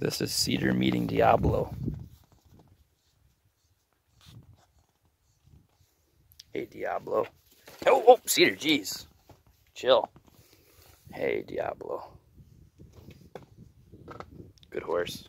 This is Cedar meeting Diablo. Hey, Diablo. Oh, oh, Cedar, jeez. Chill. Hey, Diablo. Good horse.